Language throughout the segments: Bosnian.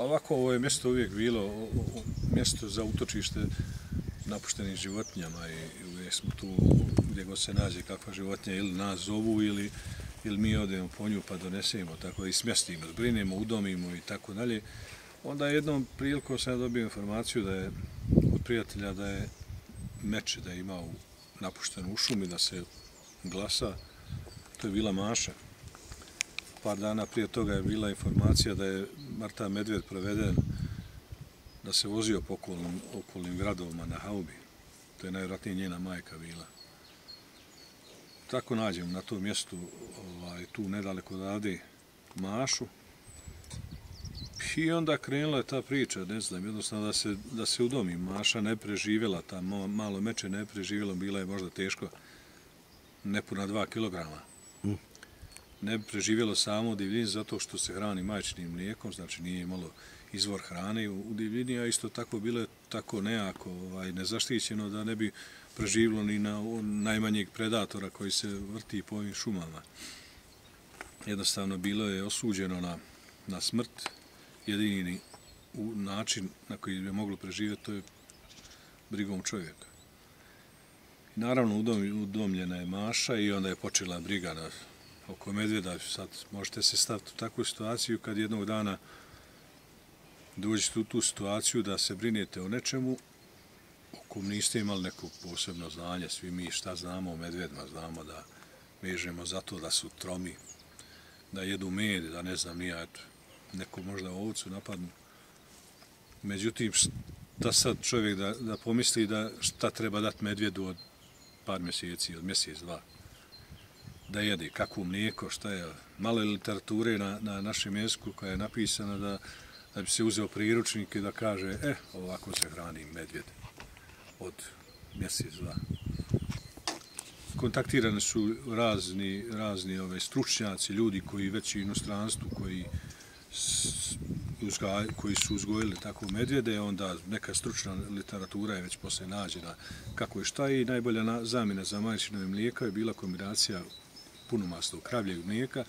Ovako, ovo je mjesto uvijek bilo, o, o, mjesto za utočište napuštenim životinjama i uvijek smo tu gdje god se nađe kakva životinja ili nas zovu ili, ili mi odemo po nju pa donesemo, tako i smjestimo, zbrinemo, udomimo i tako dalje. Onda jednom prilikom sam dobio informaciju da je od prijatelja da je meče da je imao napuštenu u šumi, da se glasa, to je bila Maša. Par dana prije toga je bila informacija da je Marta Medved proveden da se vozio po okolnim, okolnim gradovima na Haubi. To je najvratnije njena majka bila. Tako nađem na tom mjestu, ovaj, tu nedaleko odavde, Mašu. I onda krenula je ta priča, ne znam, jednostavno da se, da se udomi. Maša ne preživjela, ta malo meče ne preživjela, bila je možda teško nepuna dva kilograma. Mm. Ne preživjelo samo u divljini zato što se hrani majčinim mlijekom, znači nije imalo izvor hrane u divljini, a isto tako bilo je tako nejako, ovaj, nezaštićeno da ne bi preživilo ni na najmanjeg predatora koji se vrti po ovim šumama. Jednostavno bilo je osuđeno na, na smrt, jedini u način na koji bi moglo preživjeti, to je brigom čovjeka. I naravno udomljena je Maša i onda je počela briga na, oko medvjeda. Sad možete se staviti u takvu situaciju kad jednog dana dođete u tu situaciju da se brinete o nečemu o kom niste imali neko posebno znanje. Svi mi šta znamo o medvedima, znamo da vežemo zato da su tromi, da jedu med, da ne znam nija, eto, neko možda ovcu napadnu. Međutim, da sad čovjek da, da pomisli da šta treba dati medvjedu od par mjeseci, od mjesec, dva, da jede, kako mlijeko, šta je, malo literature na, na našem jeziku koja je napisana da, da bi se uzeo priručnik i da kaže, e, eh, ovako se hrani medvjed od mjesec, dva. Kontaktirani su razni, razni ove stručnjaci, ljudi koji već u inostranstvu, koji uzgaj, koji su uzgojili tako medvjede, onda neka stručna literatura je već posle nađena kako je šta i najbolja na, zamjena za majčinove mlijeka je bila kombinacija punomastog kravljeg mlijeka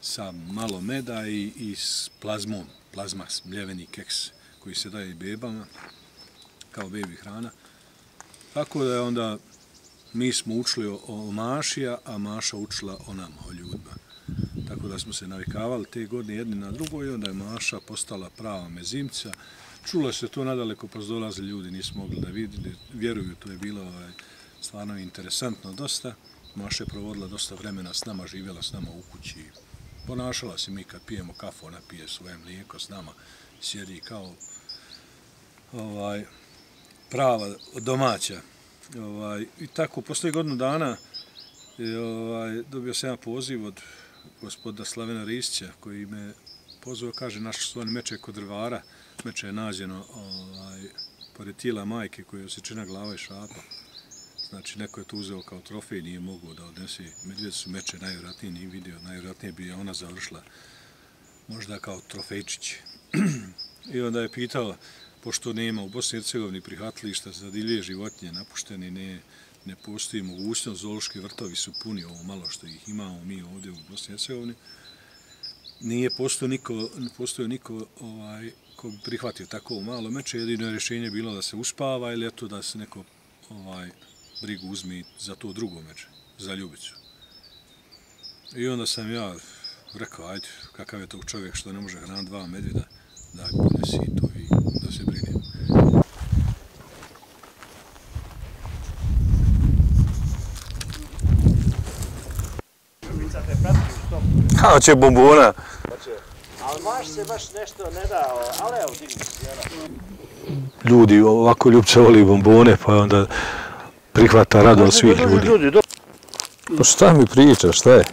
sa malo meda i, i s plazmom, plazma, mljeveni keks koji se daje bebama kao bebi hrana. Tako da je onda mi smo učili o, o Mašija, a Maša učila o nama, o ljudima tako da smo se navikavali te godine jedni na drugo i onda je Maša postala prava mezimca. Čulo se to nadaleko, pa dolaze ljudi, nismo mogli da vidjeli, vjeruju, to je bilo ovaj, stvarno interesantno dosta. Maša je provodila dosta vremena s nama, živjela s nama u kući. Ponašala se mi kad pijemo kafu, ona pije svoje mlijeko s nama, sjedi kao ovaj, prava domaća. Ovaj, I tako, posle godinu dana, e, ovaj, dobio sam jedan poziv od gospoda Slavena Risća, koji me pozvao, kaže, naš su oni meče kod drvara, meče je nađeno ovaj, pored tijela majke koje je osjećena glava i šapa. Znači, neko je to uzeo kao trofej, nije mogao da odnese. Medvjede su meče najvratnije, nije vidio, najvratnije bi ona završila možda kao trofejčić. I onda je pitala, pošto nema u Bosni i Hercegovini prihvatilišta za divlje životinje, napušteni, ne, ne postoji mogućnost, zoološki vrtovi su puni ovo malo što ih imamo mi ovdje u Bosni i Hercegovini, nije postoji niko, ne postoji niko ovaj, ko bi prihvatio tako malo meče, jedino rješenje bilo da se uspava ili eto da se neko ovaj, brigu uzmi za to drugo meče, za ljubicu. I onda sam ja rekao, ajde, kakav je to čovjek što ne može hraniti dva medvjeda, da ponesi to i da se brine. Kao će bombona. Ali maš se baš nešto ne da, ali evo, digni se, Ljudi ovako ljubce voli bombone, pa onda prihvata rado svih ljudi. Pa šta mi priča, šta je?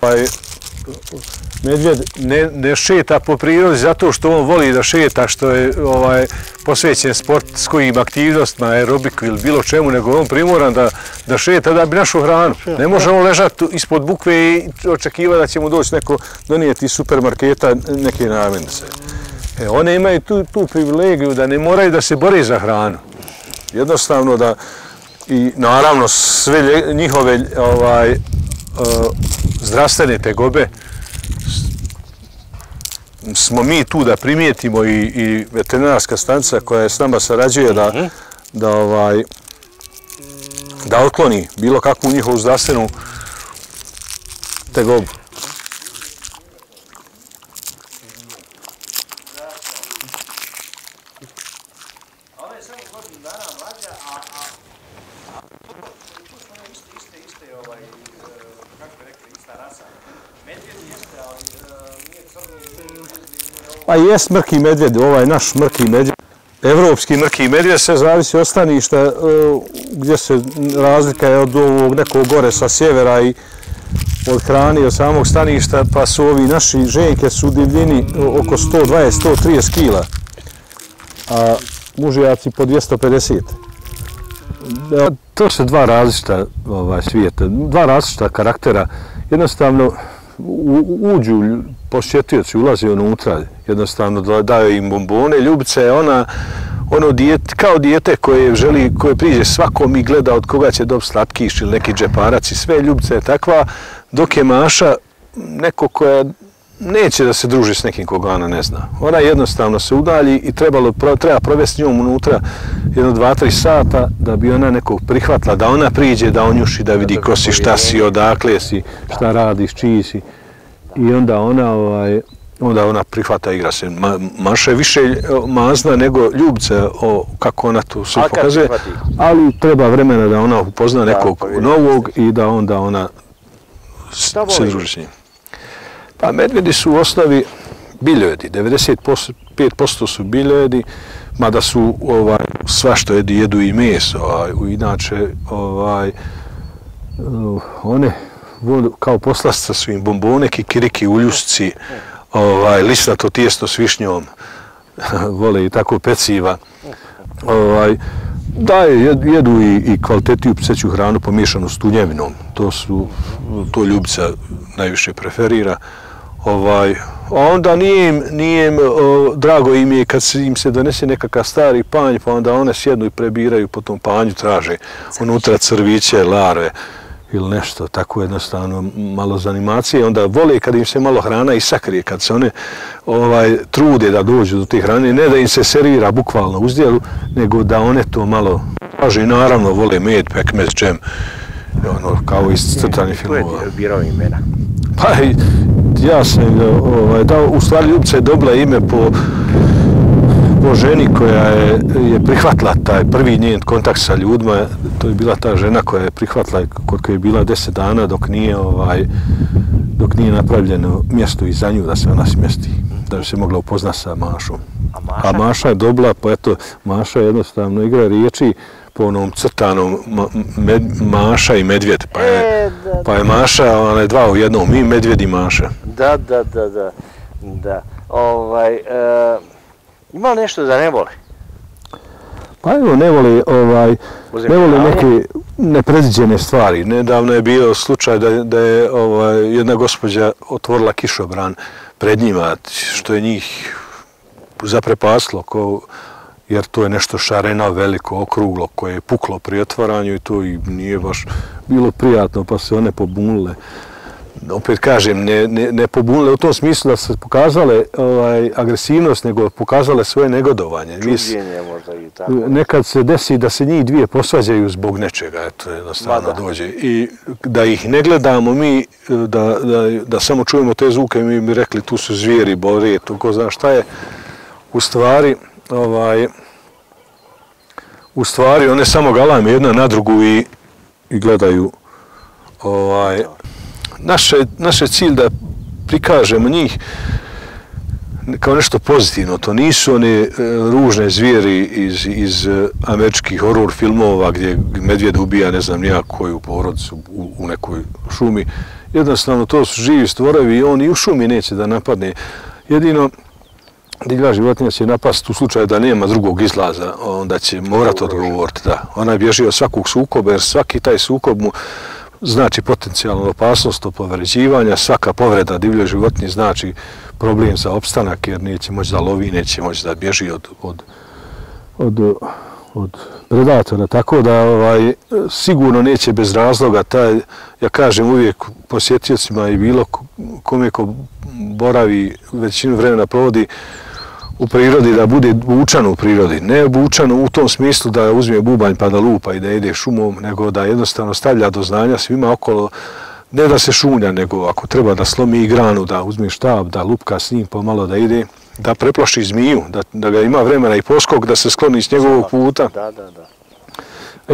Pa je, medvjed ne, ne šeta po prirodi zato što on voli da šeta, što je ovaj posvećen sportskim aktivnostima, aerobiku ili bilo čemu, nego on primoran da, da šeta da bi našu hranu. Ne može on ležati ispod bukve i očekiva da će mu doći neko donijeti iz supermarketa neke namirnice. E, one imaju tu, tu privilegiju da ne moraju da se bore za hranu. Jednostavno da i naravno sve lje- njihove ovaj, e, zdravstvene tegobe smo mi tu da primijetimo i, i veterinarska stanica koja je s nama sarađuje da, da ovaj da otkloni bilo kakvu njihovu zdravstvenu tegobu. Ona je samo godinu dana mlađa, a, a tu smo one iste, iste, iste, ovaj, e, kako bi rekli, ista rasa. Medvjed jeste, ali e, nije crni, nije grizzly, nije ovo. Pa jes mrki medvjed, ovaj naš mrki medvjed. Evropski mrki medvjed se zavisi od staništa e, gdje se razlika je od ovog nekog gore sa sjevera i od hrani od samog staništa, pa su ovi naši ženke su u divljini oko 120-130 kila, a mužijaci po 250. Da, to su dva različita ovaj, svijeta, dva različita karaktera. Jednostavno, u, uđu posjetioci, ulaze unutra, jednostavno daju im bombone. Ljubica je ona, ono dijete, kao dijete koje želi, koje priđe svakom i gleda od koga će dobiti slatkiš ili neki džeparac i sve. Ljubica je takva, dok je Maša neko koja neće da se druži s nekim koga ona ne zna. Ona jednostavno se udalji i trebalo, treba provesti njom unutra jedno, dva, tri sata da bi ona nekog prihvatila, da ona priđe, da on njuši, da vidi ko si, šta si, odakle si, šta radiš, čiji si. I onda ona, ovaj, onda ona prihvata igra se. Ma, Maša je više mazna nego Ljubica, o, kako ona tu sve kad pokazuje. Ali treba vremena da ona upozna nekog pa vidi. novog i da onda ona s- se druži s njim. Pa medvedi su u osnovi biljojedi, 95% su biljojedi, mada su ovaj, sva što jedu, jedu i meso, a inače ovaj, uh, one kao poslastica su im bombone, kikiriki, uljusci, ovaj, lisnato tijesto s višnjom, vole i tako peciva. Ovaj, da jedu i, i kvalitetiju pseću hranu pomiješanu s tunjevinom. To su, to ljubica najviše preferira. Ovaj, a onda nije im, nije im o, drago im je kad se, im se donese nekakav stari panj, pa onda one sjednu i prebiraju po tom panju, traže unutra crviće, larve ili nešto tako jednostavno malo za animacije, onda vole kad im se malo hrana i sakrije, kad se one ovaj trude da dođu do te hrane, ne da im se servira bukvalno uzdjelu, nego da one to malo traže i naravno vole med, pekmez, džem, ono, kao iz crtanih Tu je filmova. birao imena. Pa ja sam ovaj, dao, u stvari Ljubica je dobila ime po, po ženi koja je, je prihvatila taj prvi njen kontakt sa ljudima, to je bila ta žena koja je prihvatila kod koje je bila 10 dana dok nije ovaj dok nije napravljeno mjesto i za nju da se ona smjesti, da bi se mogla upoznati sa Mašom. A Maša? A Maša je dobila, pa eto, Maša jednostavno igra riječi po onom crtanom ma, med, Maša i Medvjed, pa je, E, da, pa je Maša, ona je dva u jednom, mi Medvjed i Maša. Da, da, da, da. Da. Ovaj, e, ima nešto da ne vole? Pa evo, ne voli, ovaj, ne voli neke nepredviđene stvari. Nedavno je bio slučaj da, da je ovaj, jedna gospođa otvorila kišobran pred njima, što je njih zaprepaslo, ko, jer to je nešto šareno, veliko, okruglo, koje je puklo pri otvaranju i to i nije baš bilo prijatno, pa se one pobunile. Opet kažem, ne, ne, ne pobunile u tom smislu da se pokazale ovaj, agresivnost, nego pokazale svoje negodovanje. Čuđenje možda i tako. nekad se desi da se njih dvije posvađaju zbog nečega, eto, jednostavno dođe. I da ih ne gledamo mi, da, da, da samo čujemo te zvuke, mi bi rekli tu su zvijeri, bore, to ko zna šta je. U stvari, ovaj, u stvari one samo galame jedna na drugu i, i gledaju ovaj, naše, naše cilj da prikažemo njih kao nešto pozitivno. To nisu one e, ružne zvijeri iz, iz e, američkih horror filmova gdje medvjed ubija ne znam nija koju porodicu u, u nekoj šumi. Jednostavno to su živi stvorovi i on i u šumi neće da napadne. Jedino divlja životinja će napast u slučaju da nema drugog izlaza, onda će morat odgovoriti. Da. Ona bježi od svakog sukoba jer svaki taj sukob mu znači potencijalnu opasnost od povređivanja, svaka povreda divljoj životinji znači problem za opstanak jer neće moći da lovi, neće moći da bježi od, od, od, od predatora, tako da ovaj, sigurno neće bez razloga taj, ja kažem uvijek posjetiocima i bilo kome ko boravi većinu vremena provodi u prirodi, da bude bučan u prirodi. Ne bučan u tom smislu da uzme bubanj pa da lupa i da ide šumom, nego da jednostavno stavlja do znanja svima okolo, ne da se šunja, nego ako treba da slomi granu, da uzme štab, da lupka s njim pomalo da ide, da preplaši zmiju, da, da ga ima vremena i poskok, da se skloni s njegovog puta. Da, da, da.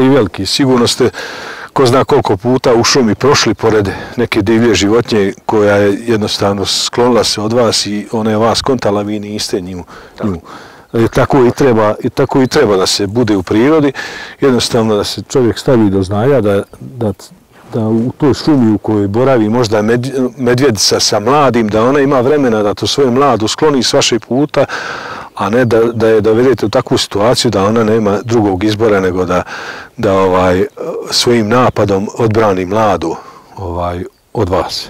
I veliki, sigurno ste ko zna koliko puta u šumi prošli pored neke divlje životnje koja je jednostavno sklonila se od vas i ona je vas kontala, vi niste nju. nju. I tako i treba i tako i treba da se bude u prirodi jednostavno da se čovjek stavi do znanja da, da, da u toj šumi u kojoj boravi možda medvjedica sa mladim da ona ima vremena da to svoje mlado skloni s vaše puta a ne da, da je dovedete u takvu situaciju da ona nema drugog izbora nego da, da ovaj svojim napadom odbrani mladu ovaj od vas.